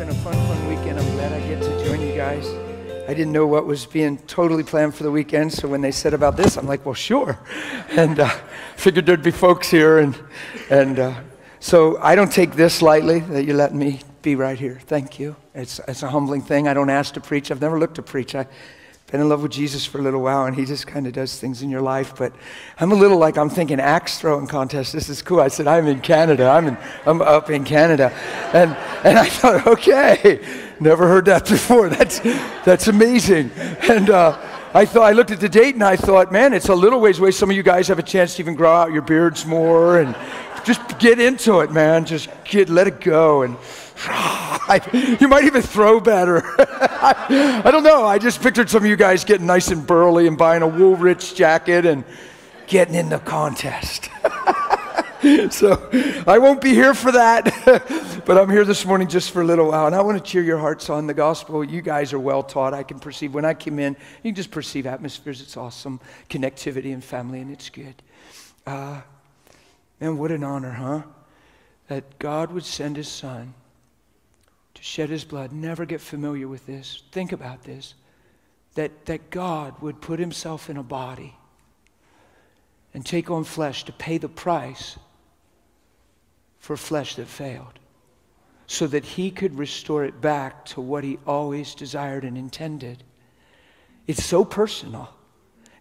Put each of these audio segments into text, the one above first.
been a fun, fun weekend. I'm glad I get to join you guys. I didn't know what was being totally planned for the weekend, so when they said about this, I'm like, well, sure. And uh, figured there'd be folks here, and and uh, so I don't take this lightly that you let me be right here. Thank you. It's it's a humbling thing. I don't ask to preach. I've never looked to preach. I been in love with Jesus for a little while, and he just kind of does things in your life. But I'm a little like I'm thinking axe throwing contest. This is cool. I said I'm in Canada. I'm in, I'm up in Canada, and and I thought, okay, never heard that before. That's that's amazing. And uh, I thought I looked at the date and I thought, man, it's a little ways away. Some of you guys have a chance to even grow out your beards more and just get into it, man. Just get let it go and. you might even throw better. I, I don't know. I just pictured some of you guys getting nice and burly and buying a Woolrich jacket and getting in the contest. so I won't be here for that, but I'm here this morning just for a little while. And I want to cheer your hearts on the gospel. You guys are well taught. I can perceive when I came in, you can just perceive atmospheres. It's awesome. Connectivity and family, and it's good. Uh, man, what an honor, huh? That God would send his son to shed his blood. Never get familiar with this. Think about this that, that God would put himself in a body and take on flesh to pay the price for flesh that failed so that he could restore it back to what he always desired and intended. It's so personal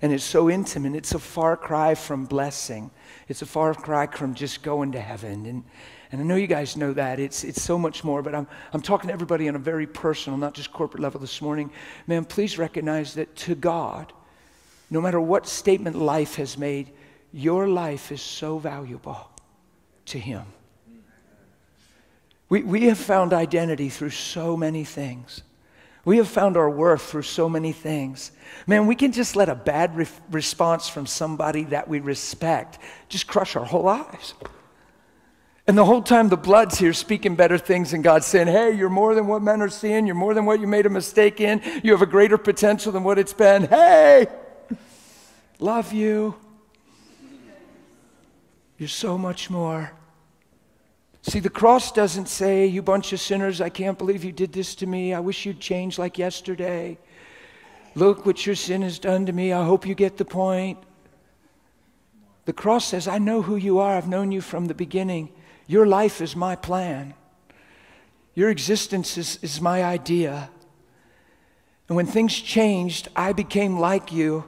and it's so intimate. It's a far cry from blessing, it's a far cry from just going to heaven. And, and I know you guys know that. It's, it's so much more, but I'm, I'm talking to everybody on a very personal, not just corporate level this morning. Man, please recognize that to God, no matter what statement life has made, your life is so valuable to Him. We, we have found identity through so many things. We have found our worth through so many things. Man, we can just let a bad re- response from somebody that we respect just crush our whole lives. And the whole time the blood's here speaking better things and God's saying, hey, you're more than what men are seeing. You're more than what you made a mistake in. You have a greater potential than what it's been. Hey, love you. You're so much more. See, the cross doesn't say, you bunch of sinners, I can't believe you did this to me. I wish you'd change like yesterday. Look what your sin has done to me. I hope you get the point. The cross says, I know who you are. I've known you from the beginning. Your life is my plan. Your existence is, is my idea. And when things changed, I became like you,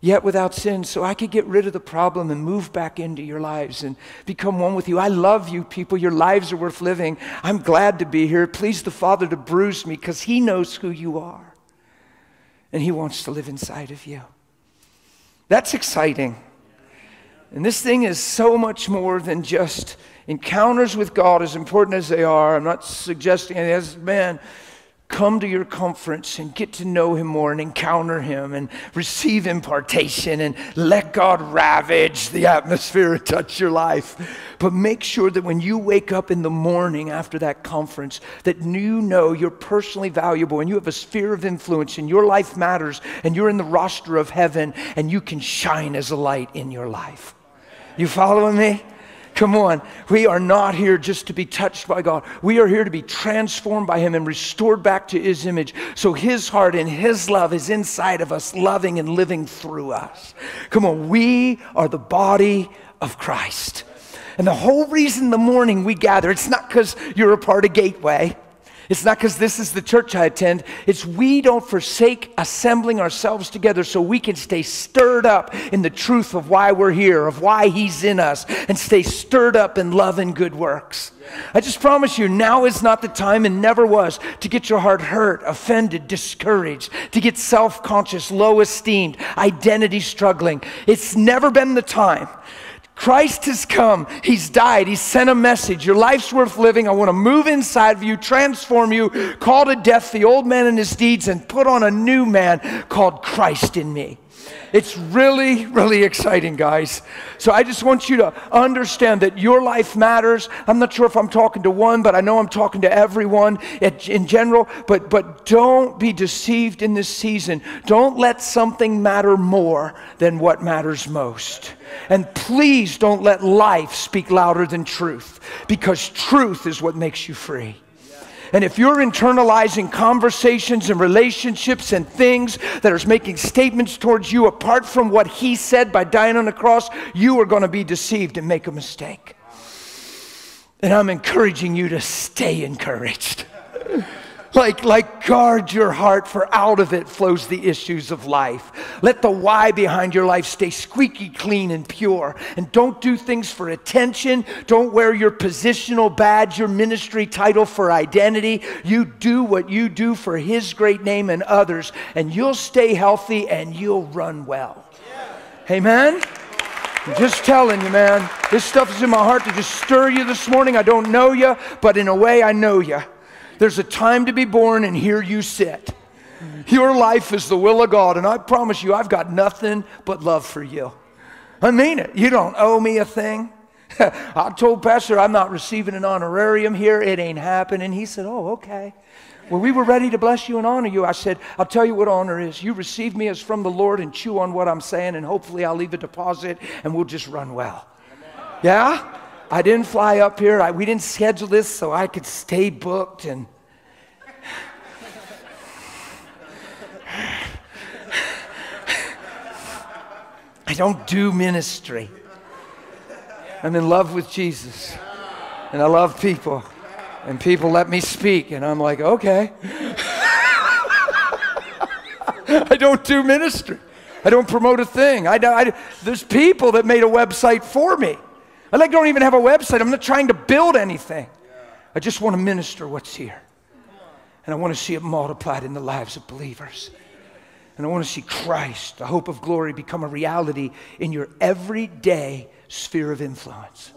yet without sin, so I could get rid of the problem and move back into your lives and become one with you. I love you, people. Your lives are worth living. I'm glad to be here. Please the Father to bruise me because He knows who you are. And He wants to live inside of you. That's exciting. And this thing is so much more than just encounters with God, as important as they are. I'm not suggesting as man, come to your conference and get to know him more and encounter him and receive impartation and let God ravage the atmosphere and touch your life. But make sure that when you wake up in the morning after that conference, that you know you're personally valuable and you have a sphere of influence and your life matters and you're in the roster of heaven and you can shine as a light in your life. You following me? Come on. We are not here just to be touched by God. We are here to be transformed by Him and restored back to His image. So His heart and His love is inside of us, loving and living through us. Come on. We are the body of Christ. And the whole reason the morning we gather, it's not because you're a part of Gateway. It's not because this is the church I attend. It's we don't forsake assembling ourselves together so we can stay stirred up in the truth of why we're here, of why He's in us, and stay stirred up in love and good works. I just promise you, now is not the time and never was to get your heart hurt, offended, discouraged, to get self conscious, low esteemed, identity struggling. It's never been the time. Christ has come. He's died. He's sent a message. Your life's worth living. I want to move inside of you, transform you, call to death the old man and his deeds, and put on a new man called Christ in me. It's really, really exciting, guys. So I just want you to understand that your life matters. I'm not sure if I'm talking to one, but I know I'm talking to everyone in general. But, but don't be deceived in this season. Don't let something matter more than what matters most. And please don't let life speak louder than truth, because truth is what makes you free. And if you're internalizing conversations and relationships and things that are making statements towards you apart from what he said by dying on the cross, you are going to be deceived and make a mistake. And I'm encouraging you to stay encouraged. Like, like guard your heart, for out of it flows the issues of life. Let the why behind your life stay squeaky clean and pure. And don't do things for attention. Don't wear your positional badge, your ministry title for identity. You do what you do for His great name and others, and you'll stay healthy and you'll run well. Yeah. Amen? I'm just telling you, man. This stuff is in my heart to just stir you this morning. I don't know you, but in a way, I know you. There's a time to be born, and here you sit. Your life is the will of God, and I promise you, I've got nothing but love for you. I mean it. You don't owe me a thing. I told Pastor I'm not receiving an honorarium here. It ain't happening. He said, Oh, okay. Well, we were ready to bless you and honor you. I said, I'll tell you what honor is. You receive me as from the Lord and chew on what I'm saying, and hopefully I'll leave a deposit and we'll just run well. Yeah? I didn't fly up here. I, we didn't schedule this so I could stay booked and. I don't do ministry. I'm in love with Jesus. And I love people. And people let me speak. And I'm like, okay. I don't do ministry. I don't promote a thing. I, I, there's people that made a website for me. I like don't even have a website. I'm not trying to build anything. I just want to minister what's here. And I want to see it multiplied in the lives of believers. And I want to see Christ, the hope of glory, become a reality in your everyday sphere of influence,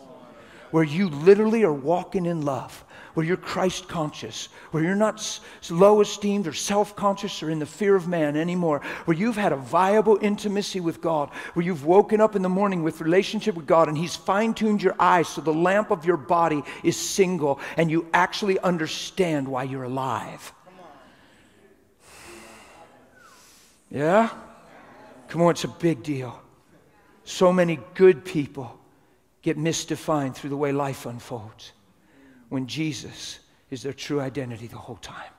where you literally are walking in love where you're Christ conscious, where you're not low esteemed or self conscious or in the fear of man anymore, where you've had a viable intimacy with God, where you've woken up in the morning with relationship with God and He's fine tuned your eyes so the lamp of your body is single and you actually understand why you're alive. Yeah? Come on, it's a big deal. So many good people get misdefined through the way life unfolds when Jesus is their true identity the whole time.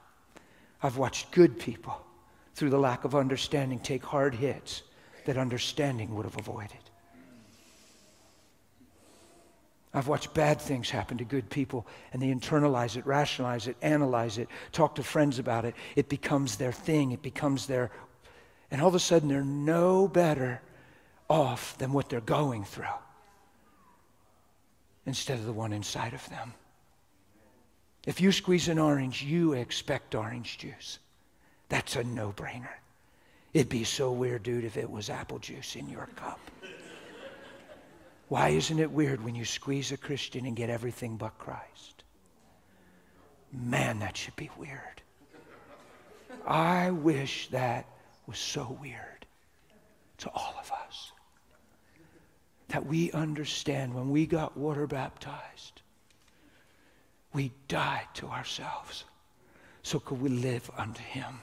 I've watched good people, through the lack of understanding, take hard hits that understanding would have avoided. I've watched bad things happen to good people and they internalize it, rationalize it, analyze it, talk to friends about it. It becomes their thing, it becomes their. And all of a sudden, they're no better off than what they're going through instead of the one inside of them. If you squeeze an orange, you expect orange juice. That's a no brainer. It'd be so weird, dude, if it was apple juice in your cup. Why isn't it weird when you squeeze a Christian and get everything but Christ? Man, that should be weird. I wish that was so weird to all of us. That we understand when we got water baptized we died to ourselves. So could we live unto him?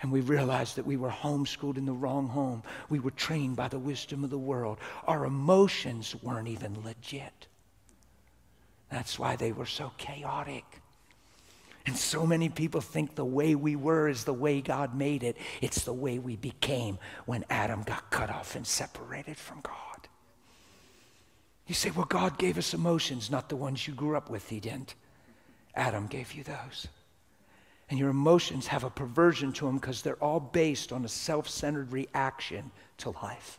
And we realized that we were homeschooled in the wrong home. We were trained by the wisdom of the world. Our emotions weren't even legit. That's why they were so chaotic. And so many people think the way we were is the way God made it. It's the way we became when Adam got cut off and separated from God. You say, well, God gave us emotions, not the ones you grew up with. He didn't. Adam gave you those. And your emotions have a perversion to them because they're all based on a self centered reaction to life.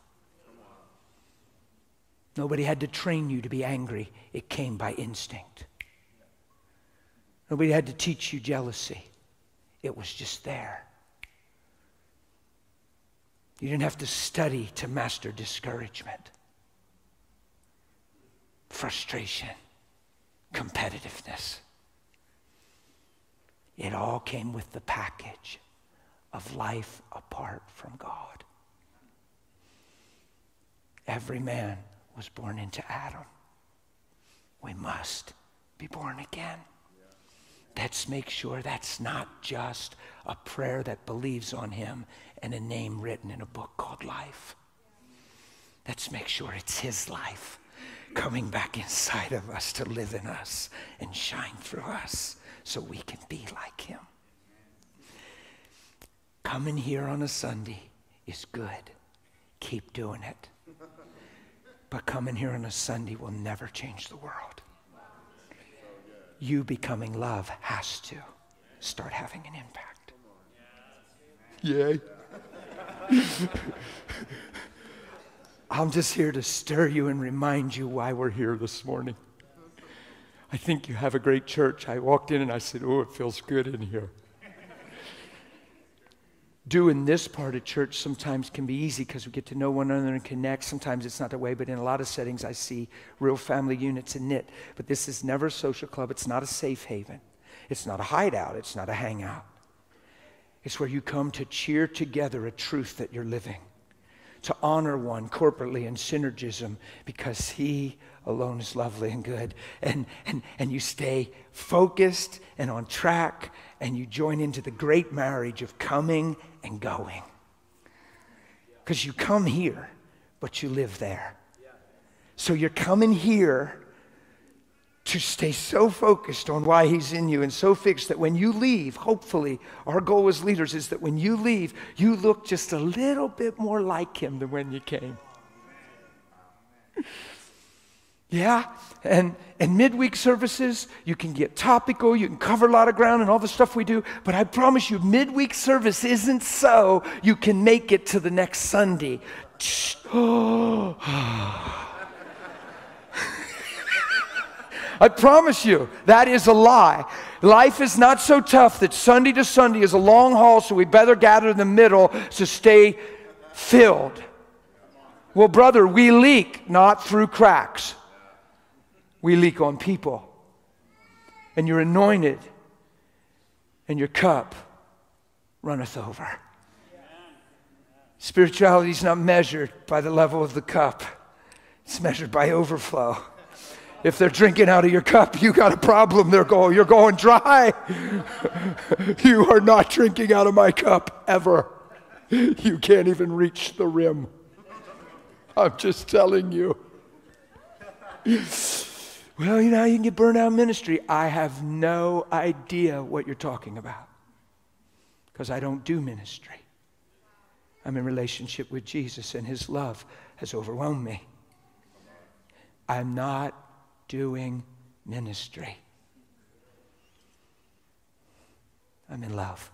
Nobody had to train you to be angry, it came by instinct. Nobody had to teach you jealousy, it was just there. You didn't have to study to master discouragement frustration, competitiveness. It all came with the package of life apart from God. Every man was born into Adam. We must be born again. Let's make sure that's not just a prayer that believes on him and a name written in a book called life. Let's make sure it's his life coming back inside of us to live in us and shine through us so we can be like him. Coming here on a Sunday is good. Keep doing it. But coming here on a Sunday will never change the world. You becoming love has to start having an impact. Yay. I'm just here to stir you and remind you why we're here this morning. I think you have a great church. I walked in and I said, Oh, it feels good in here. Doing this part of church sometimes can be easy because we get to know one another and connect. Sometimes it's not that way, but in a lot of settings, I see real family units and knit. But this is never a social club, it's not a safe haven, it's not a hideout, it's not a hangout. It's where you come to cheer together a truth that you're living to honor one corporately in synergism because he alone is lovely and good. And, and, and you stay focused and on track and you join into the great marriage of coming and going. Because you come here, but you live there. So you're coming here to stay so focused on why he's in you and so fixed that when you leave, hopefully, our goal as leaders is that when you leave, you look just a little bit more like him than when you came. Yeah, and and midweek services, you can get topical, you can cover a lot of ground and all the stuff we do, but I promise you, midweek service isn't so you can make it to the next Sunday. I promise you, that is a lie. Life is not so tough that Sunday to Sunday is a long haul, so we better gather in the middle to stay filled. Well, brother, we leak not through cracks, we leak on people. And you're anointed, and your cup runneth over. Spirituality is not measured by the level of the cup, it's measured by overflow. If they're drinking out of your cup, you got a problem. They're going, you're going dry. you are not drinking out of my cup ever. You can't even reach the rim. I'm just telling you. Well, you know, you can get burned out ministry. I have no idea what you're talking about because I don't do ministry. I'm in relationship with Jesus, and his love has overwhelmed me. I'm not doing ministry. I'm in love.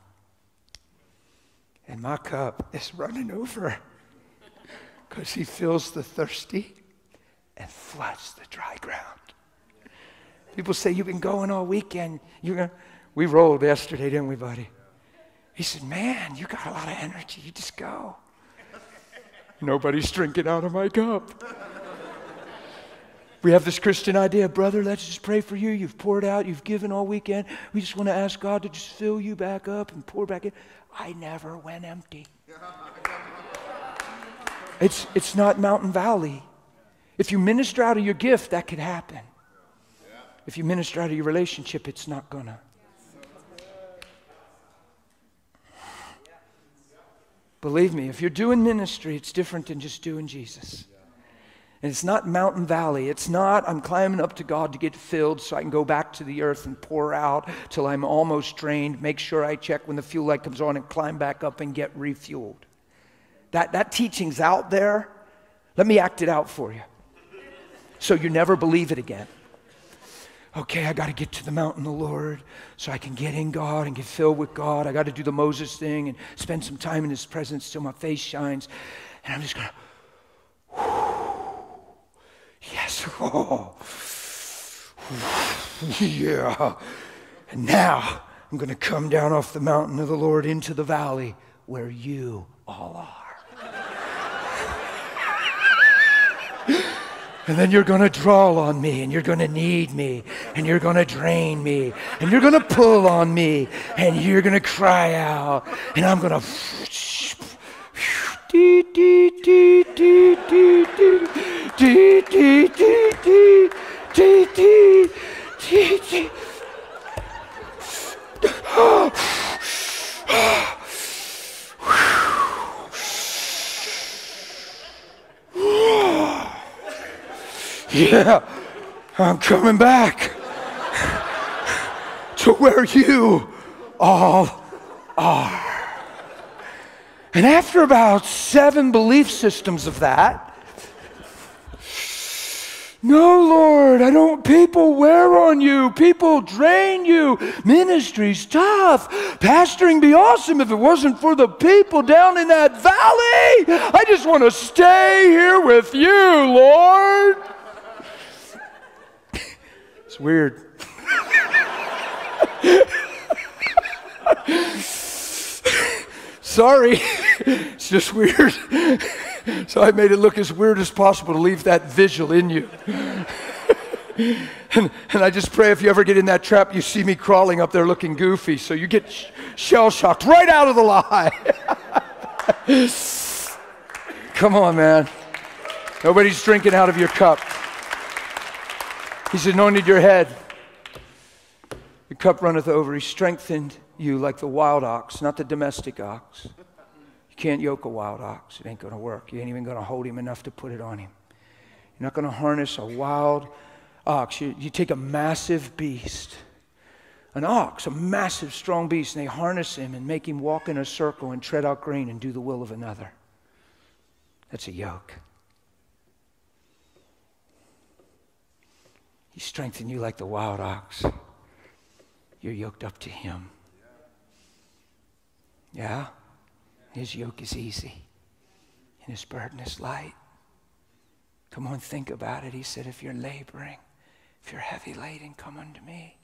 And my cup is running over because he fills the thirsty and floods the dry ground. People say, You've been going all weekend. You're gonna... We rolled yesterday, didn't we, buddy? He said, Man, you got a lot of energy. You just go. Nobody's drinking out of my cup. We have this Christian idea, brother, let's just pray for you. You've poured out, you've given all weekend. We just want to ask God to just fill you back up and pour back in. I never went empty. It's, it's not Mountain Valley. If you minister out of your gift, that could happen. If you minister out of your relationship, it's not gonna. Believe me, if you're doing ministry, it's different than just doing Jesus. And it's not mountain valley. It's not I'm climbing up to God to get filled so I can go back to the earth and pour out till I'm almost drained, make sure I check when the fuel light comes on and climb back up and get refueled. That, that teaching's out there. Let me act it out for you so you never believe it again. Okay, I got to get to the mountain of the Lord so I can get in God and get filled with God. I got to do the Moses thing and spend some time in His presence till my face shines. And I'm just going to Yes. Oh. Yeah. And now I'm going to come down off the mountain of the Lord into the valley where you all are. And then you're going to draw on me, and you're going to need me, and you're going to drain me, and you're going to pull on me, and you're going to cry out, and I'm going to T T T T T T T T. Yeah, I'm coming back to where you all are. And after about seven belief systems of that, no, Lord, I don't. People wear on you. People drain you. Ministry's tough. Pastoring be awesome if it wasn't for the people down in that valley. I just want to stay here with you, Lord. It's weird. Sorry, it's just weird. so I made it look as weird as possible to leave that visual in you. and, and, I just pray if you ever get in that trap, you see me crawling up there looking goofy, so you get sh- shell shocked right out of the lie. Come on, man. Nobody's drinking out of your cup. He's anointed your head. Your cup runneth over. He strengthened you like the wild ox, not the domestic ox. You can't yoke a wild ox. It ain't going to work. You ain't even going to hold him enough to put it on him. You're not going to harness a wild ox. You, you take a massive beast, an ox, a massive, strong beast, and they harness him and make him walk in a circle and tread out grain and do the will of another. That's a yoke. He strengthened you like the wild ox. You're yoked up to him. Yeah? His yoke is easy and his burden is light. Come on, think about it. He said, if you're laboring, if you're heavy laden, come unto me.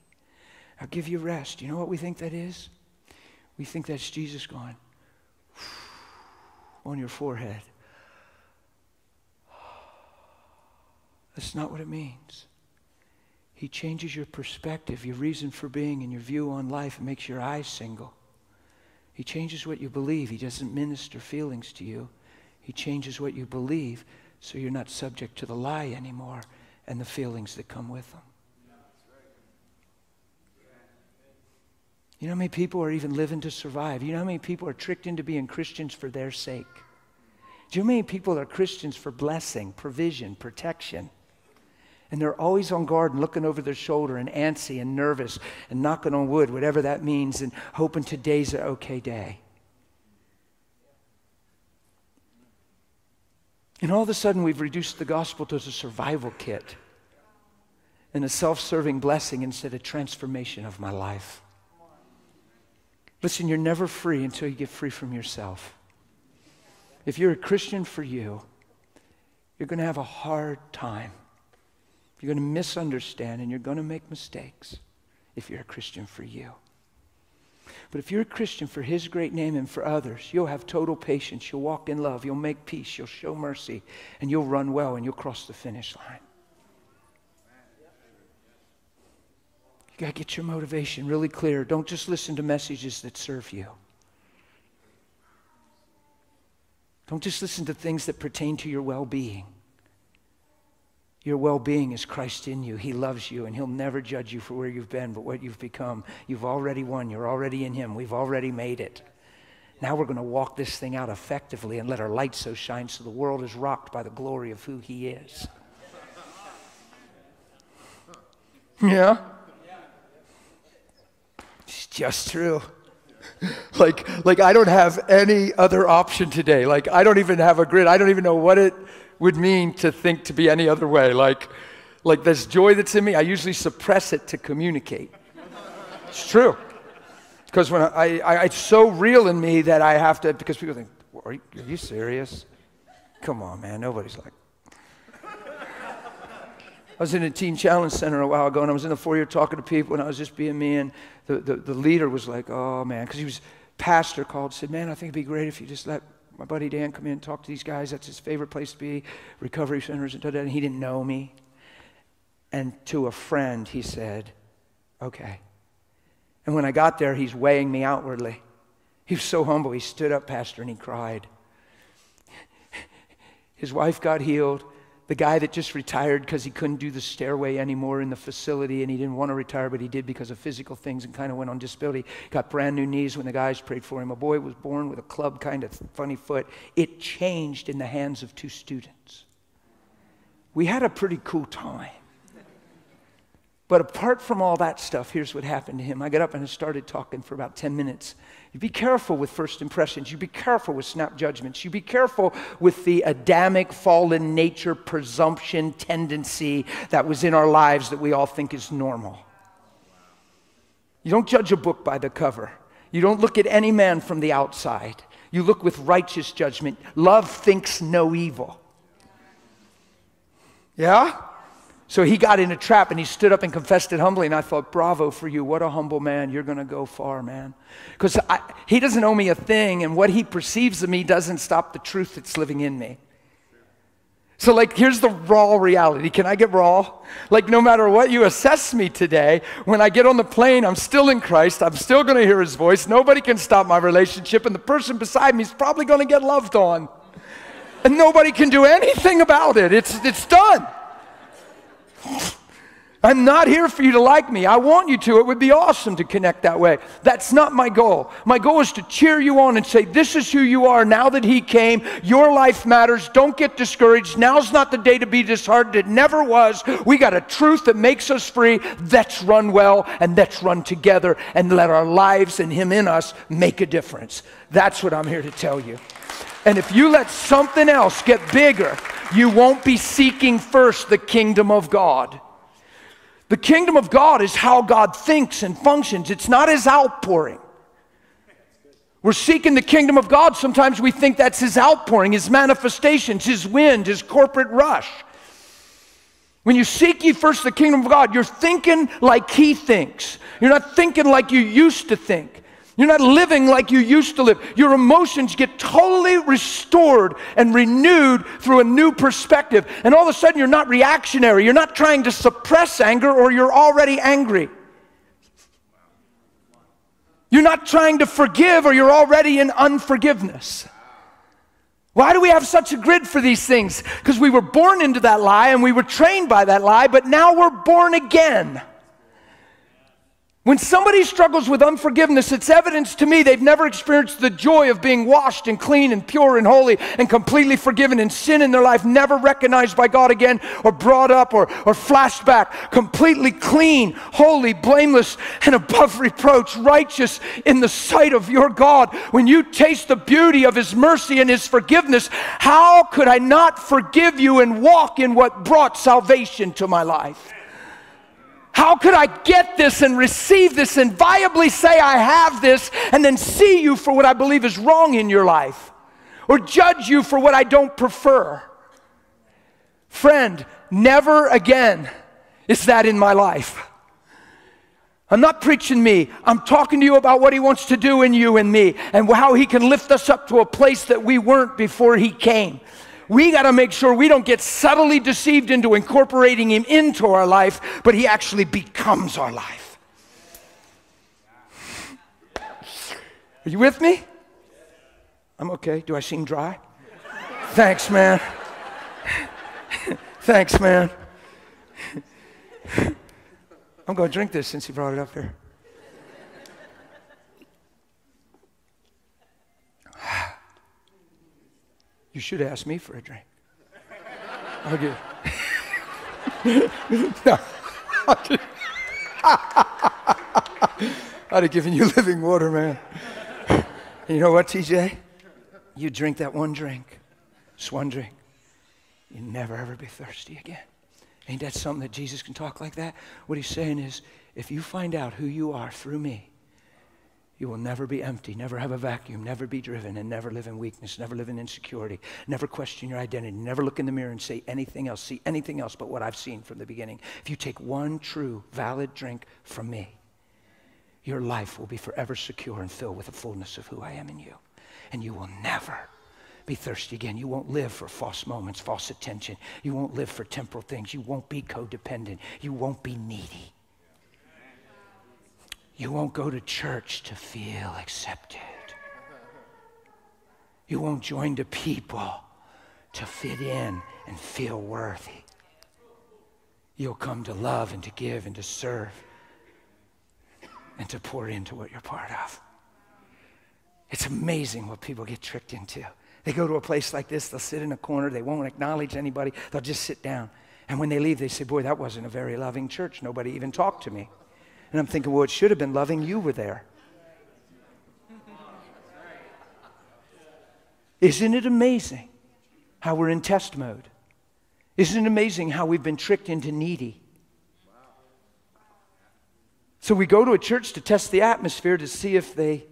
I'll give you rest. You know what we think that is? We think that's Jesus going on your forehead. That's not what it means. He changes your perspective, your reason for being, and your view on life, and makes your eyes single. He changes what you believe. He doesn't minister feelings to you. He changes what you believe so you're not subject to the lie anymore and the feelings that come with them. You know how many people are even living to survive? You know how many people are tricked into being Christians for their sake? Do you know how many people are Christians for blessing, provision, protection? And they're always on guard and looking over their shoulder and antsy and nervous and knocking on wood, whatever that means, and hoping today's an okay day. And all of a sudden, we've reduced the gospel to a survival kit and a self serving blessing instead of transformation of my life. Listen, you're never free until you get free from yourself. If you're a Christian for you, you're going to have a hard time you're going to misunderstand and you're going to make mistakes if you're a Christian for you. But if you're a Christian for His great name and for others, you'll have total patience. You'll walk in love. You'll make peace. You'll show mercy. And you'll run well and you'll cross the finish line. You got to get your motivation really clear. Don't just listen to messages that serve you. Don't just listen to things that pertain to your well being. Your well being is Christ in you. He loves you, and He'll never judge you for where you've been, but what you've become. You've already won. You're already in Him. We've already made it. Now we're going to walk this thing out effectively and let our light so shine so the world is rocked by the glory of who He is. Yeah? It's just true. like, like I don't have any other option today. Like I don't even have a grid. I don't even know what it would mean to think to be any other way. Like, like this joy that's in me, I usually suppress it to communicate. It's true. Because when I, I, it's so real in me that I have to, because people think, are you, are you serious? Come on, man, nobody's like. I was in a teen challenge center a while ago, and I was in the foyer talking to people, and I was just being me, and the, the, the leader was like, oh, man, because he was pastor called, said, man, I think it'd be great if you just let my buddy Dan come in and talk to these guys. That's his favorite place to be, recovery centers and da And he didn't know me. And to a friend, he said, okay. And when I got there, he's weighing me outwardly. He was so humble. He stood up, Pastor, and he cried. His wife got healed the guy that just retired because he couldn't do the stairway anymore in the facility and he didn't want to retire, but he did because of physical things and kind of went on disability. Got brand new knees when the guys prayed for him. A boy was born with a club kind of funny foot. It changed in the hands of two students. we had a pretty cool time. But apart from all that stuff, here's what happened to him. I got up and I started talking for about 10 minutes. You be careful with first impressions. You be careful with snap judgments. You be careful with the Adamic fallen nature presumption tendency that was in our lives that we all think is normal. You don't judge a book by the cover. You don't look at any man from the outside. You look with righteous judgment. Love thinks no evil. Yeah? So he got in a trap and he stood up and confessed it humbly. And I thought, bravo for you. What a humble man. You're going to go far, man. Because he doesn't owe me a thing, and what he perceives of me doesn't stop the truth that's living in me. So, like, here's the raw reality. Can I get raw? Like, no matter what you assess me today, when I get on the plane, I'm still in Christ. I'm still going to hear his voice. Nobody can stop my relationship, and the person beside me is probably going to get loved on. And nobody can do anything about it. It's, it's done. I'm not here for you to like me. I want you to. It would be awesome to connect that way. That's not my goal. My goal is to cheer you on and say, This is who you are now that He came. Your life matters. Don't get discouraged. Now's not the day to be disheartened. It never was. We got a truth that makes us free. Let's run well and let's run together and let our lives and Him in us make a difference. That's what I'm here to tell you. And if you let something else get bigger, you won't be seeking first the kingdom of God. The kingdom of God is how God thinks and functions, it's not his outpouring. We're seeking the kingdom of God. Sometimes we think that's his outpouring, his manifestations, his wind, his corporate rush. When you seek ye first the kingdom of God, you're thinking like he thinks. You're not thinking like you used to think. You're not living like you used to live. Your emotions get totally restored and renewed through a new perspective. And all of a sudden, you're not reactionary. You're not trying to suppress anger, or you're already angry. You're not trying to forgive, or you're already in unforgiveness. Why do we have such a grid for these things? Because we were born into that lie and we were trained by that lie, but now we're born again. When somebody struggles with unforgiveness, it's evidence to me they've never experienced the joy of being washed and clean and pure and holy and completely forgiven and sin in their life never recognized by God again or brought up or, or flashed back. Completely clean, holy, blameless, and above reproach, righteous in the sight of your God. When you taste the beauty of His mercy and His forgiveness, how could I not forgive you and walk in what brought salvation to my life? How could I get this and receive this and viably say I have this and then see you for what I believe is wrong in your life or judge you for what I don't prefer? Friend, never again is that in my life. I'm not preaching me. I'm talking to you about what he wants to do in you and me and how he can lift us up to a place that we weren't before he came we got to make sure we don't get subtly deceived into incorporating him into our life, but he actually becomes our life. Are you with me? I'm okay. Do I seem dry? Thanks, man. Thanks, man. I'm going to drink this since you brought it up here. You should ask me for a drink. I'll give. no. I'd have given you living water, man. You know what, TJ? You drink that one drink, just one drink, you never ever be thirsty again. Ain't that something that Jesus can talk like that? What he's saying is, if you find out who you are through me, you will never be empty, never have a vacuum, never be driven, and never live in weakness, never live in insecurity, never question your identity, never look in the mirror and say anything else, see anything else but what I've seen from the beginning. If you take one true, valid drink from me, your life will be forever secure and filled with the fullness of who I am in you. And you will never be thirsty again. You won't live for false moments, false attention. You won't live for temporal things. You won't be codependent. You won't be needy. You won't go to church to feel accepted. You won't join the people to fit in and feel worthy. You'll come to love and to give and to serve and to pour into what you're part of. It's amazing what people get tricked into. They go to a place like this, they'll sit in a corner, they won't acknowledge anybody, they'll just sit down. And when they leave, they say, Boy, that wasn't a very loving church. Nobody even talked to me. And I'm thinking, Well, it should have been loving. You were there. Isn't it amazing how we're in test mode? Isn't it amazing how we've been tricked into needy? So we go to a church to test the atmosphere to see if they,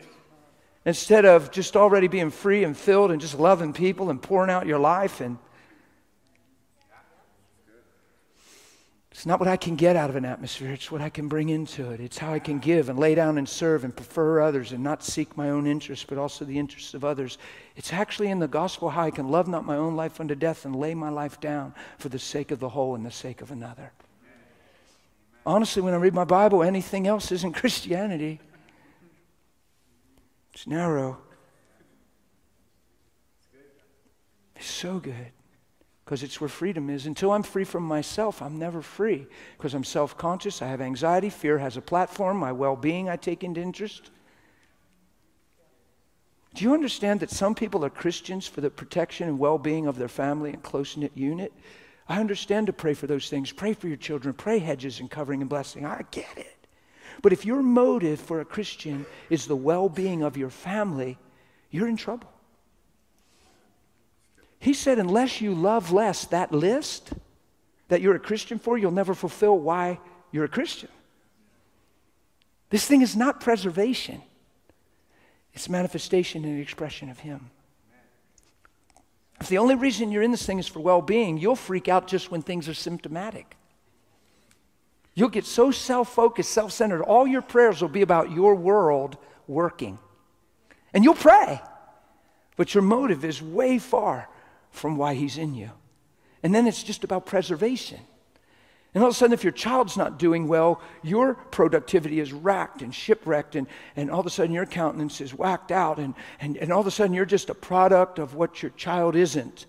instead of just already being free and filled and just loving people and pouring out your life and It's not what I can get out of an atmosphere, it's what I can bring into it. It's how I can give and lay down and serve and prefer others and not seek my own interests, but also the interests of others. It's actually in the gospel how I can love not my own life unto death and lay my life down for the sake of the whole and the sake of another. Honestly, when I read my Bible, anything else isn't Christianity. It's narrow. It's so good because it's where freedom is. Until I'm free from myself, I'm never free because I'm self conscious, I have anxiety, fear has a platform, my well being I take into interest. Do you understand that some people are Christians for the protection and well being of their family and close knit unit? I understand to pray for those things. Pray for your children, pray hedges and covering and blessing. I get it. But if your motive for a Christian is the well being of your family, you're in trouble. He said, unless you love less that list that you're a Christian for, you'll never fulfill why you're a Christian. This thing is not preservation, it's manifestation and expression of Him. If the only reason you're in this thing is for well being, you'll freak out just when things are symptomatic. You'll get so self focused, self centered, all your prayers will be about your world working. And you'll pray, but your motive is way far from why he's in you. And then it's just about preservation. And all of a sudden, if your child's not doing well, your productivity is racked and shipwrecked, and, and all of a sudden your countenance is whacked out, and, and, and all of a sudden you're just a product of what your child isn't.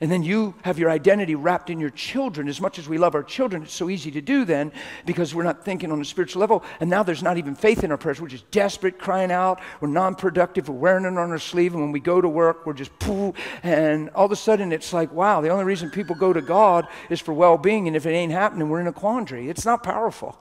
And then you have your identity wrapped in your children. As much as we love our children, it's so easy to do then because we're not thinking on a spiritual level. And now there's not even faith in our prayers. We're just desperate, crying out. We're non productive. We're wearing it on our sleeve. And when we go to work, we're just poo. And all of a sudden, it's like, wow, the only reason people go to God is for well being. And if it ain't happening, we're in a quandary. It's not powerful.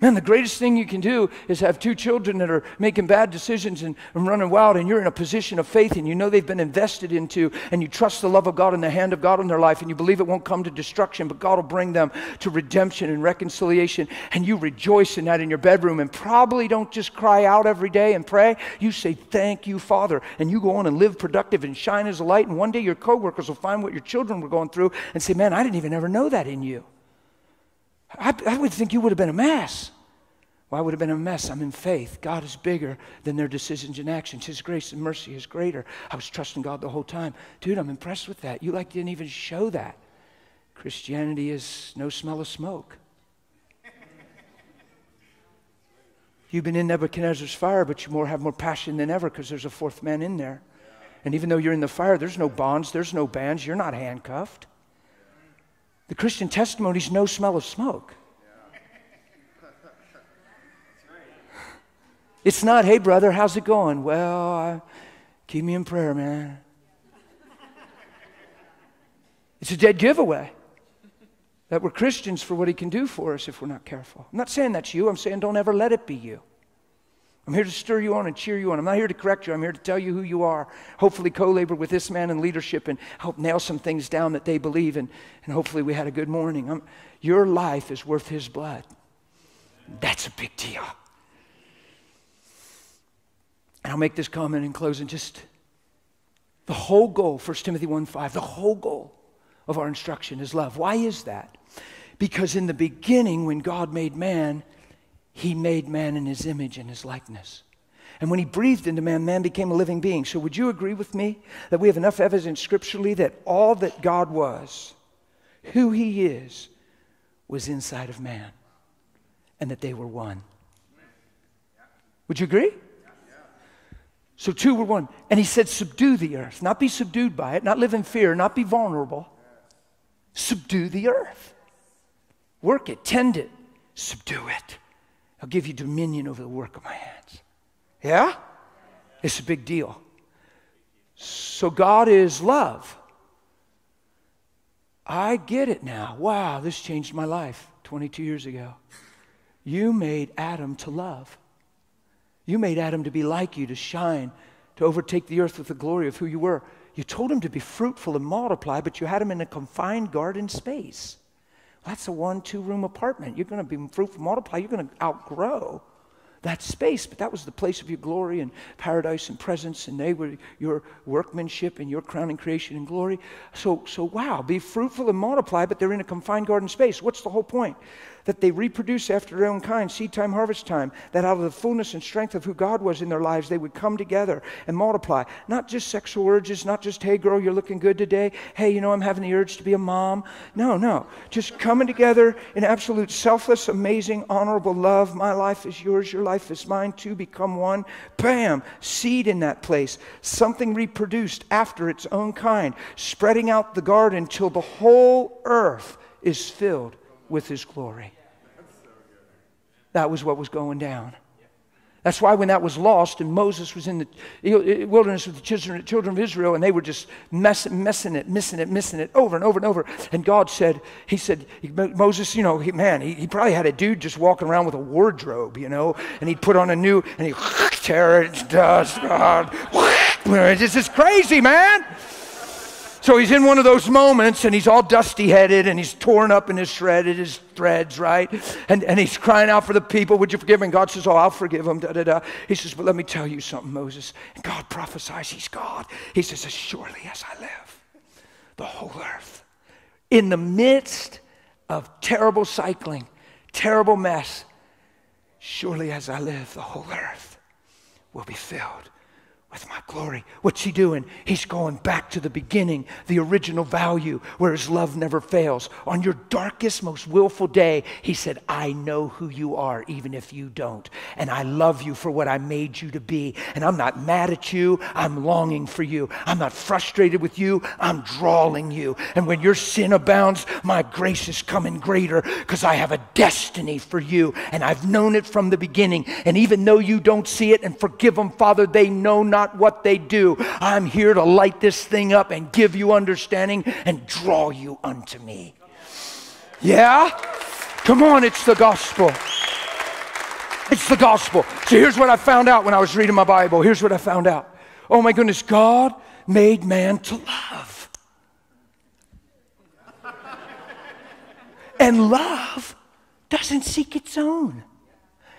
Man, the greatest thing you can do is have two children that are making bad decisions and, and, running wild, and you're in a position of faith and you know they've been invested into, and you trust the love of God and the hand of God in their life, and you believe it won't come to destruction, but God will bring them to redemption and reconciliation, and you rejoice in that in your bedroom and probably don't just cry out every day and pray. You say, Thank you, Father, and you go on and live productive and shine as a light, and one day your coworkers will find what your children were going through and say, Man, I didn't even ever know that in you. I, I would think you would have been a mess. Well, I would have been a mess. I'm in faith. God is bigger than their decisions and actions. His grace and mercy is greater. I was trusting God the whole time. Dude, I'm impressed with that. You like didn't even show that. Christianity is no smell of smoke. You've been in Nebuchadnezzar's fire, but you more have more passion than ever because there's a fourth man in there. And even though you're in the fire, there's no bonds, there's no bands, you're not handcuffed. The Christian testimony is no smell of smoke. It's not, hey, brother, how's it going? Well, keep me in prayer, man. It's a dead giveaway that we're Christians for what he can do for us if we're not careful. I'm not saying that's you. I'm saying don't ever let it be you. I'm here to stir you on and cheer you on. I'm not here to correct you. I'm here to tell you who you are. Hopefully, co labor with this man in leadership and help nail some things down that they believe. And, and hopefully, we had a good morning. I'm, your life is worth his blood. That's a big deal. And I'll make this comment in closing. Just the whole goal, 1 Timothy 1 5, the whole goal of our instruction is love. Why is that? Because in the beginning, when God made man, he made man in his image and his likeness. And when he breathed into man, man became a living being. So, would you agree with me that we have enough evidence scripturally that all that God was, who he is, was inside of man and that they were one? Would you agree? So two were one. And he said, Subdue the earth. Not be subdued by it, not live in fear, not be vulnerable. Subdue the earth. Work it, tend it, subdue it. I'll give you dominion over the work of my hands. Yeah? It's a big deal. So God is love. I get it now. Wow, this changed my life 22 years ago. You made Adam to love. You made Adam to be like you, to shine, to overtake the earth with the glory of who you were. You told him to be fruitful and multiply, but you had him in a confined garden space. That's a one, two room apartment. You're going to be fruitful, and multiply. You're going to outgrow that space, but that was the place of your glory and paradise and presence, and they were your workmanship and your crowning creation and glory. So, so wow, be fruitful and multiply, but they're in a confined garden space. What's the whole point? That they reproduce after their own kind, seed time, harvest time, that out of the fullness and strength of who God was in their lives, they would come together and multiply. Not just sexual urges, not just, hey, girl, you're looking good today. Hey, you know, I'm having the urge to be a mom. No, no. Just coming together in absolute selfless, amazing, honorable love. My life is yours, your life is mine, too. become one. Bam! Seed in that place. Something reproduced after its own kind, spreading out the garden till the whole earth is filled with his glory. That was what was going down. That's why when that was lost and Moses was in the wilderness with the children, of Israel and they were just messing, messing it, missing it, missing it over and over and over. And God said, He said, Moses, you know, he, man, he, he probably had a dude just walking around with a wardrobe, you know, and he'd put on a new, and he tear it, dust, God. This is crazy, man. So he's in one of those moments and he's all dusty headed and he's torn up and his shredded his threads, right? And, and he's crying out for the people, Would you forgive? And God says, Oh, I'll forgive him. Da, da, da. He says, But let me tell you something, Moses. And God prophesies he's God. He says, As surely as I live, the whole earth, in the midst of terrible cycling, terrible mess, surely as I live, the whole earth will be filled with my glory. What's he doing? He's going back to the beginning, the original value, where his love never fails. On your darkest, most willful day, he said, I know who you are, even if you don't. And I love you for what I made you to be. And I'm not mad at you, I'm longing for you. I'm not frustrated with you, I'm drawing you. And when your sin abounds, my grace is coming greater because I have a destiny for you. And I've known it from the beginning. And even though you don't see it, and forgive them, Father, they know not not what they do. I'm here to light this thing up and give you understanding and draw you unto me. Yeah? Come on, it's the gospel. It's the gospel. So here's what I found out when I was reading my Bible. Here's what I found out. Oh my goodness, God made man to love. And love doesn't seek its own.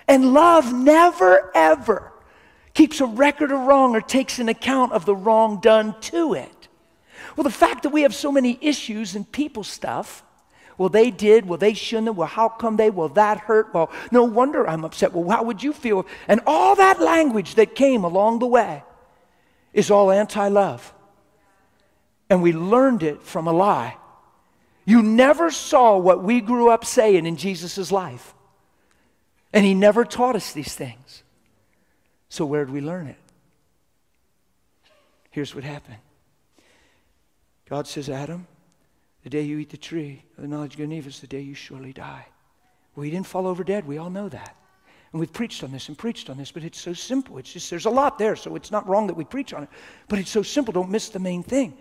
And love never, ever keeps a record of wrong or takes an account of the wrong done to it. Well, the fact that we have so many issues and people stuff, well, they did, well, they shouldn't have, well, how come they, well, that hurt, well, no wonder I'm upset, well, how would you feel? And all that language that came along the way is all anti love. And we learned it from a lie. You never saw what we grew up saying in Jesus' life. And he never taught us these things. So, where did we learn it? Here's what happened God says, Adam, the day you eat the tree of the knowledge of good and evil is the day you surely die. Well, he didn't fall over dead. We all know that. And we've preached on this and preached on this, but it's so simple. It's just, there's a lot there, so it's not wrong that we preach on it. But it's so simple. Don't miss the main thing.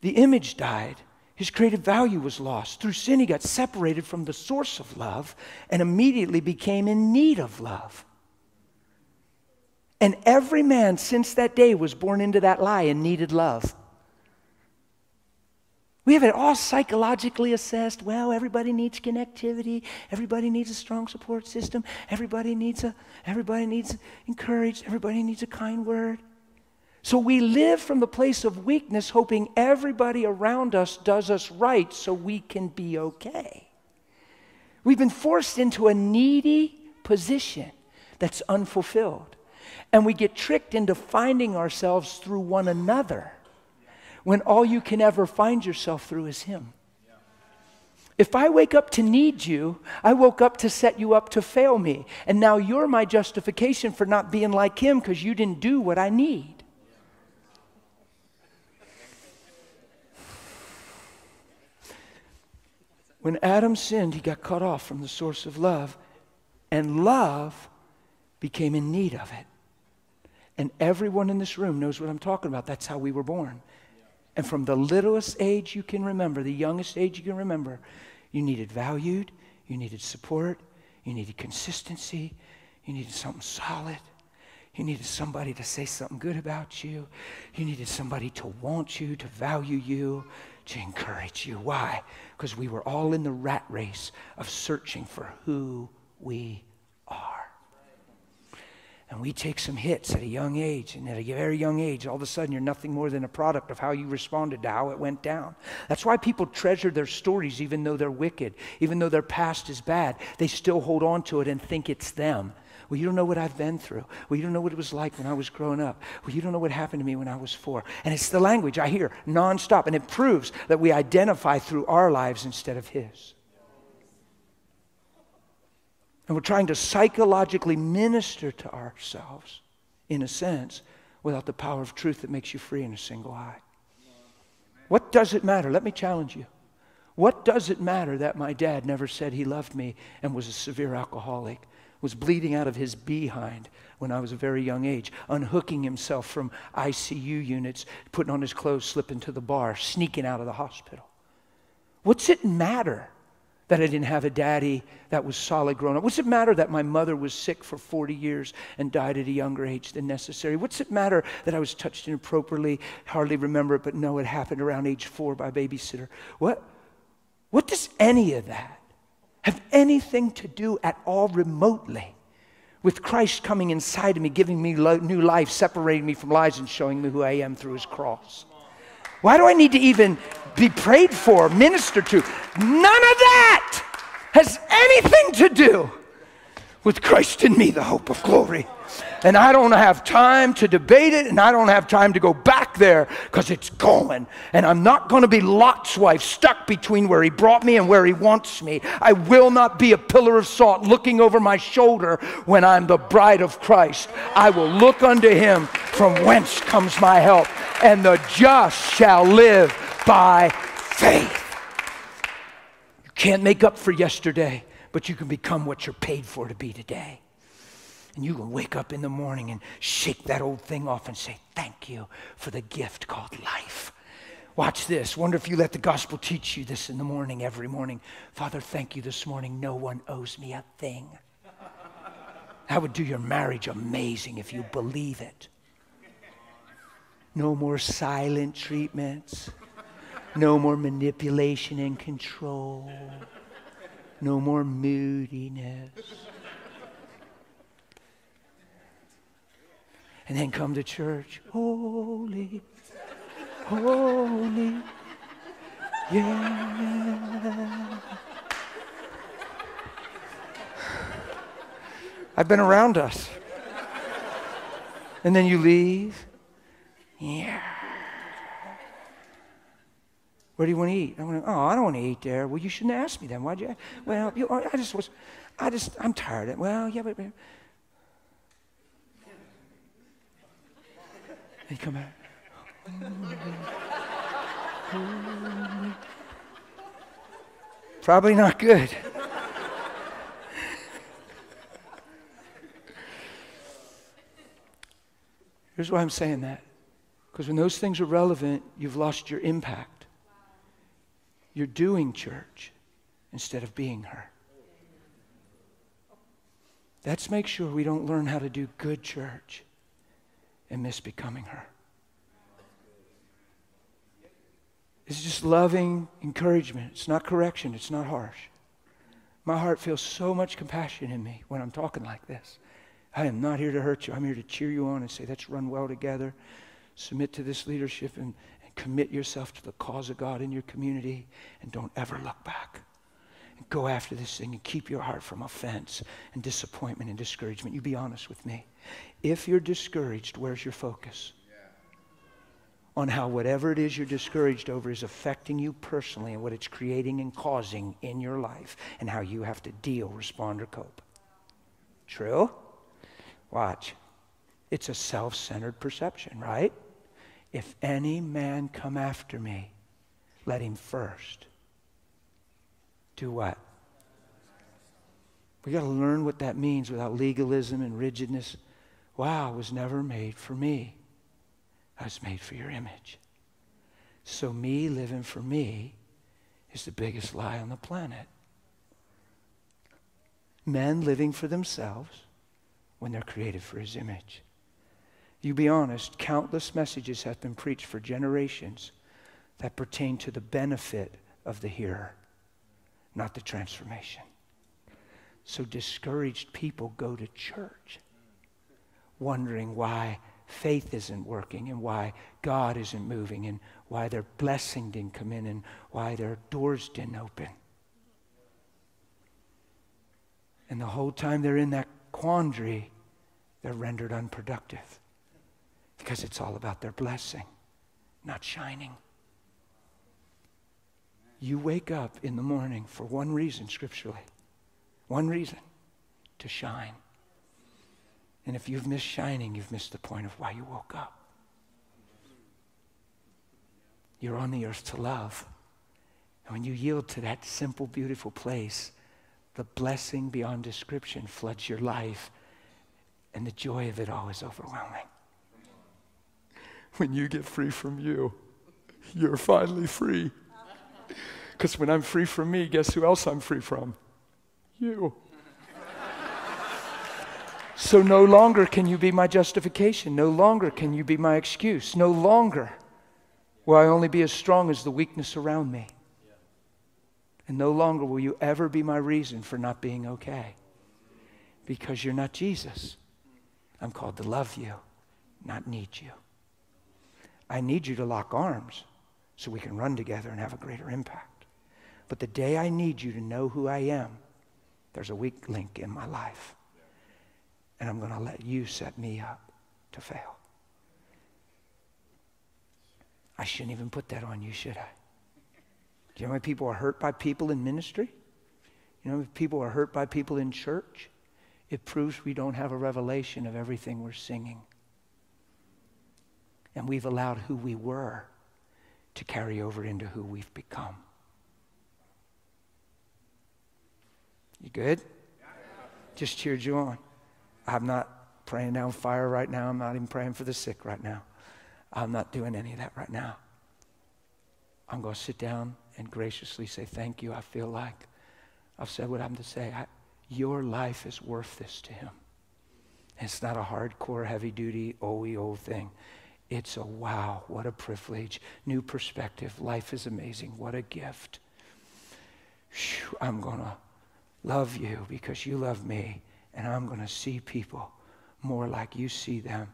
The image died. His creative value was lost. Through sin, he got separated from the source of love and immediately became in need of love. And every man since that day was born into that lie and needed love. We have it all psychologically assessed. Well, everybody needs connectivity. Everybody needs a strong support system. Everybody needs a everybody needs encouraged. Everybody needs a kind word. So we live from the place of weakness, hoping everybody around us does us right so we can be okay. We've been forced into a needy position that's unfulfilled. And we get tricked into finding ourselves through one another when all you can ever find yourself through is Him. If I wake up to need you, I woke up to set you up to fail me. And now you're my justification for not being like Him because you didn't do what I need. When Adam sinned, he got cut off from the source of love, and love became in need of it. And everyone in this room knows what I'm talking about. That's how we were born. And from the littlest age you can remember, the youngest age you can remember, you needed valued, you needed support, you needed consistency, you needed something solid. You needed somebody to say something good about you. You needed somebody to want you, to value you, to encourage you. Why? Because we were all in the rat race of searching for who we are. And we take some hits at a young age, and at a very young age, all of a sudden you're nothing more than a product of how you responded to how it went down. That's why people treasure their stories, even though they're wicked, even though their past is bad. They still hold on to it and think it's them. Well, you don't know what I've been through. Well, you don't know what it was like when I was growing up. Well, you don't know what happened to me when I was four. And it's the language I hear nonstop, and it proves that we identify through our lives instead of His. And we're trying to psychologically minister to ourselves, in a sense, without the power of truth that makes you free in a single eye. What does it matter? Let me challenge you. What does it matter that my dad never said he loved me and was a severe alcoholic, was bleeding out of his behind when I was a very young age, unhooking himself from ICU units, putting on his clothes, slipping to the bar, sneaking out of the hospital? What's it matter that I didn't have a daddy that was solid grown up? What's it matter that my mother was sick for 40 years and died at a younger age than necessary? What's it matter that I was touched inappropriately, hardly remember it, but know it happened around age four by a babysitter? What, what does any of that have anything to do at all remotely with Christ coming inside of me, giving me new life, separating me from lies, and showing me who I am through his cross? Why do I need to even be prayed for, ministered to? None of that has anything to do with Christ in me, the hope of glory. And I don't have time to debate it, and I don't have time to go back there because it's going. And I'm not going to be Lot's wife stuck between where he brought me and where he wants me. I will not be a pillar of salt looking over my shoulder when I'm the bride of Christ. I will look unto him from whence comes my help and the just shall live by faith. You can't make up for yesterday, but you can become what you're paid for to be today. And you can wake up in the morning and shake that old thing off and say, Thank you for the gift called life. Watch this. Wonder if you let the gospel teach you this in the morning, every morning. Father, thank you this morning. No one owes me a thing. That would do your marriage amazing if you believe it. No more silent treatments. No more manipulation and control. No more moodiness. And then come to church. Holy, holy, yeah. I've been around us. And then you leave yeah. Where do you want to eat? I want oh, I don't want to eat there. Well, you shouldn't ask me then. Why'd you? Well, you, I just was, I just, I'm tired. Well, yeah, but. Come out. Probably not good. Here's why I'm saying that. Because when those things are relevant, you've lost your impact. You're doing church instead of being her. Let's make sure we don't learn how to do good church and miss becoming her. It's just loving encouragement. It's not correction, it's not harsh. My heart feels so much compassion in me when I'm talking like this. I am not here to hurt you. I'm here to cheer you on and say, let's run well together submit to this leadership and, and commit yourself to the cause of God in your community and don't ever look back. Go after this thing and keep your heart from offense and disappointment and discouragement. You be honest with me. If you're discouraged, where's your focus? on how whatever it is you're discouraged over is affecting you personally and what it's creating and causing in your life and how you have to deal, respond, or cope. True? Watch. It's a self centered perception, right? If any man come after me, let him first do what? We got to learn what that means without legalism and rigidness. Wow, was never made for me. I was made for your image. So, me living for me is the biggest lie on the planet. Men living for themselves when they're created for his image. You be honest, countless messages have been preached for generations that pertain to the benefit of the hearer, not the transformation. So discouraged people go to church wondering why faith isn't working and why God isn't moving and why their blessing didn't come in and why their doors didn't open. And the whole time they're in that quandary, they're rendered unproductive because it's all about their blessing, not shining. You wake up in the morning for one reason, scripturally, one reason to shine. And if you've missed shining, you've missed the point of why you woke up. You're on the earth to love. And when you yield to that simple, beautiful place, the blessing beyond description floods your life, and the joy of it all is overwhelming. When you get free from you, you're finally free. Because when I'm free from me, guess who else I'm free from? You. So no longer can you be my justification. No longer can you be my excuse. No longer will I only be as strong as the weakness around me. And no longer will you ever be my reason for not being okay. Because you're not Jesus. I'm called to love you, not need you. I need you to lock arms so we can run together and have a greater impact. But the day I need you to know who I am, there's a weak link in my life. And I'm going to let you set me up to fail. I shouldn't even put that on you, should I? Do you know how many people are hurt by people in ministry? You know, if people are hurt by people in church, it proves we don't have a revelation of everything we're singing. And we've allowed who we were to carry over into who we've become. You good? Just cheered you on. I'm not praying down fire right now. I'm not even praying for the sick right now. I'm not doing any of that right now. I'm going to sit down and graciously say, Thank you. I feel like I've said what I'm to say. I, your life is worth this to him. It's not a hardcore, heavy duty, OE old thing. It's a wow, what a privilege. New perspective. Life is amazing. What a gift. I'm going to love you because you love me, and I'm going to see people more like you see them.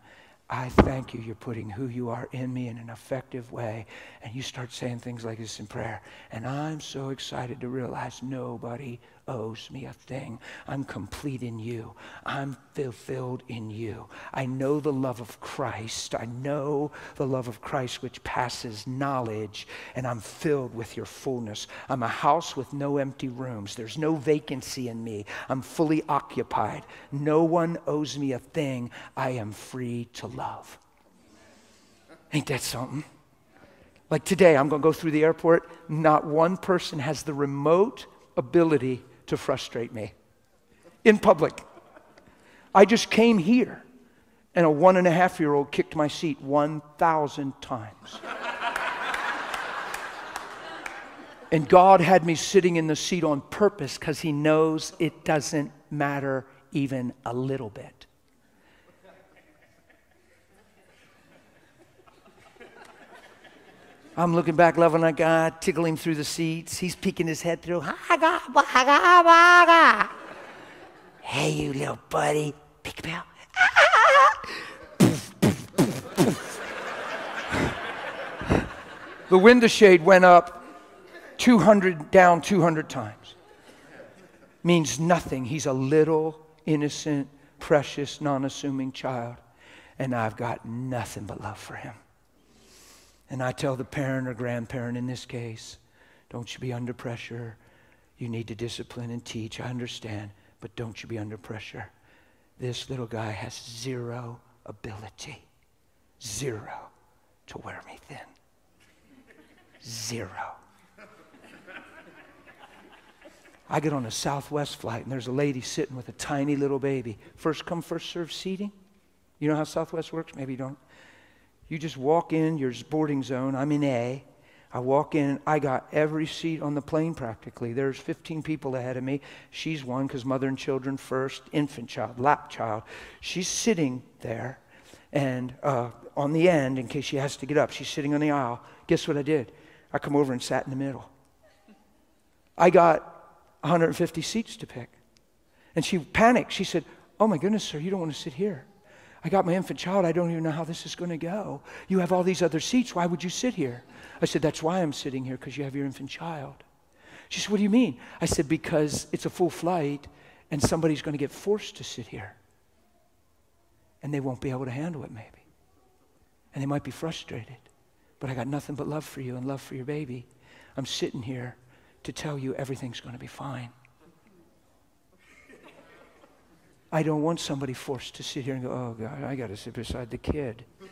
I thank you. You're putting who you are in me in an effective way. And you start saying things like this in prayer. And I'm so excited to realize nobody owes me a thing. I'm complete in you. I'm fulfilled in you. I know the love of Christ. I know the love of Christ which passes knowledge. And I'm filled with your fullness. I'm a house with no empty rooms. There's no vacancy in me. I'm fully occupied. No one owes me a thing. I am free to love. Ain't that something? Like today, I'm going to go through the airport. Not one person has the remote ability to frustrate me in public. I just came here, and a one and a half year old kicked my seat 1,000 times. and God had me sitting in the seat on purpose because He knows it doesn't matter even a little bit. I'm looking back, loving that guy, tickling through the seats. He's peeking his head through. Hey, you little buddy. Peekaboo. the window shade went up 200 down 200 times. Means nothing. He's a little innocent, precious, non assuming child. And I've got nothing but love for him. And I tell the parent or grandparent in this case, don't you be under pressure. You need to discipline and teach. I understand, but don't you be under pressure. This little guy has zero ability, zero to wear me thin. Zero. I get on a Southwest flight and there's a lady sitting with a tiny little baby. First come, first serve seating. You know how Southwest works? Maybe you don't. You just walk in your boarding zone. I'm in A. I walk in, I got every seat on the plane practically. There's 15 people ahead of me. She's one because mother and children first, infant child, lap child. She's sitting there and uh, on the end in case she has to get up. She's sitting on the aisle. Guess what I did? I come over and sat in the middle. I got 150 seats to pick. And she panicked. She said, Oh my goodness, sir, you don't want to sit here. I got my infant child. I don't even know how this is going to go. You have all these other seats. Why would you sit here? I said, That's why I'm sitting here, because you have your infant child. She said, What do you mean? I said, Because it's a full flight and somebody's going to get forced to sit here. And they won't be able to handle it, maybe. And they might be frustrated. But I got nothing but love for you and love for your baby. I'm sitting here to tell you everything's going to be fine. I don't want somebody forced to sit here and go, oh, God, I got to sit beside the kid.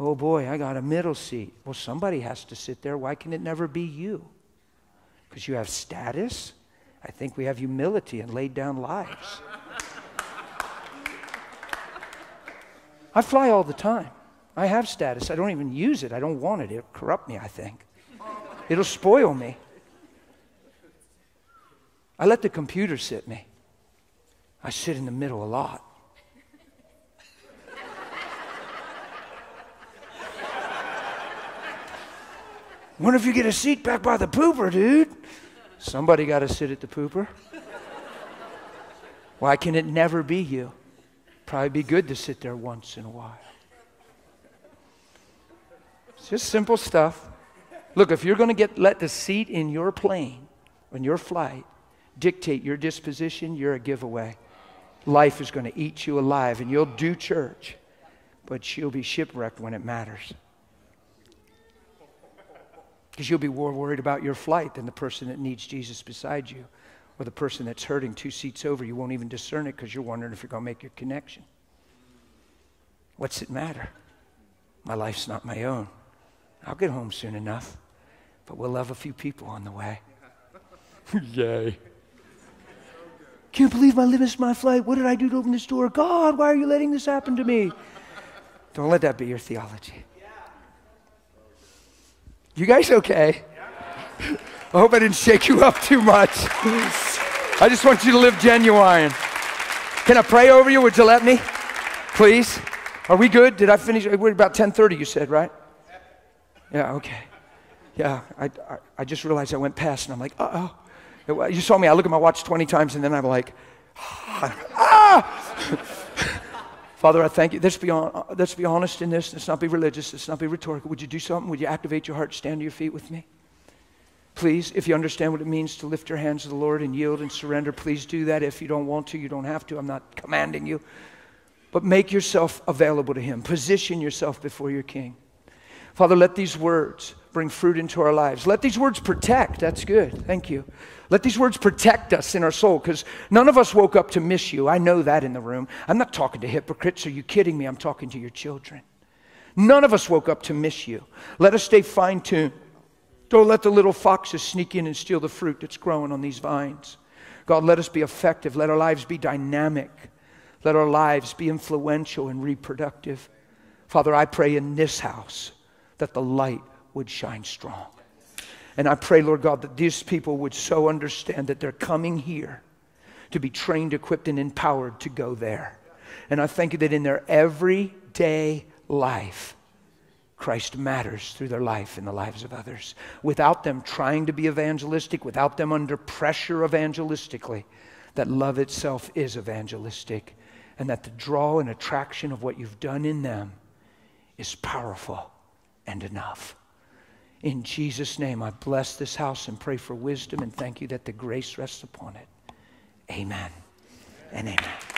oh, boy, I got a middle seat. Well, somebody has to sit there. Why can it never be you? Because you have status? I think we have humility and laid down lives. I fly all the time. I have status. I don't even use it. I don't want it. It'll corrupt me, I think. It'll spoil me. I let the computer sit me. I sit in the middle a lot. Wonder if you get a seat back by the pooper, dude. Somebody got to sit at the pooper. Why can it never be you? Probably be good to sit there once in a while. It's just simple stuff. Look, if you're going to get let the seat in your plane, on your flight, dictate your disposition, you're a giveaway. Life is going to eat you alive, and you'll do church, but you'll be shipwrecked when it matters. Because you'll be more worried about your flight than the person that needs Jesus beside you, or the person that's hurting two seats over. You won't even discern it because you're wondering if you're going to make your connection. What's it matter? My life's not my own. I'll get home soon enough, but we'll love a few people on the way. Yay. Can't believe my I missed my flight. What did I do to open this door? God, why are you letting this happen to me? Don't let that be your theology. You guys okay? I hope I didn't shake you up too much. I just want you to live genuine. Can I pray over you? Would you let me? Please? Are we good? Did I finish? We're about 10:30 you said, right? Yeah, okay. Yeah, I, I, I just realized I went past and I'm like, uh-oh. You saw me, I look at my watch 20 times and then I'm like, ah! Father, I thank you. Let's be, on, let's be honest in this. Let's not be religious. Let's not be rhetorical. Would you do something? Would you activate your heart? Stand to your feet with me? Please, if you understand what it means to lift your hands to the Lord and yield and surrender, please do that. If you don't want to, you don't have to. I'm not commanding you. But make yourself available to Him. Position yourself before your King. Father, let these words bring fruit into our lives. Let these words protect. That's good. Thank you. Let these words protect us in our soul because none of us woke up to miss you. I know that in the room. I'm not talking to hypocrites. Are you kidding me? I'm talking to your children. None of us woke up to miss you. Let us stay fine tuned. Don't let the little foxes sneak in and steal the fruit that's growing on these vines. God, let us be effective. Let our lives be dynamic. Let our lives be influential and reproductive. Father, I pray in this house that the light would shine strong. And I pray, Lord God, that these people would so understand that they're coming here to be trained, equipped, and empowered to go there. And I thank you that in their everyday life, Christ matters through their life and the lives of others. Without them trying to be evangelistic, without them under pressure evangelistically, that love itself is evangelistic, and that the draw and attraction of what you've done in them is powerful and enough. In Jesus' name, I bless this house and pray for wisdom and thank you that the grace rests upon it. Amen and amen.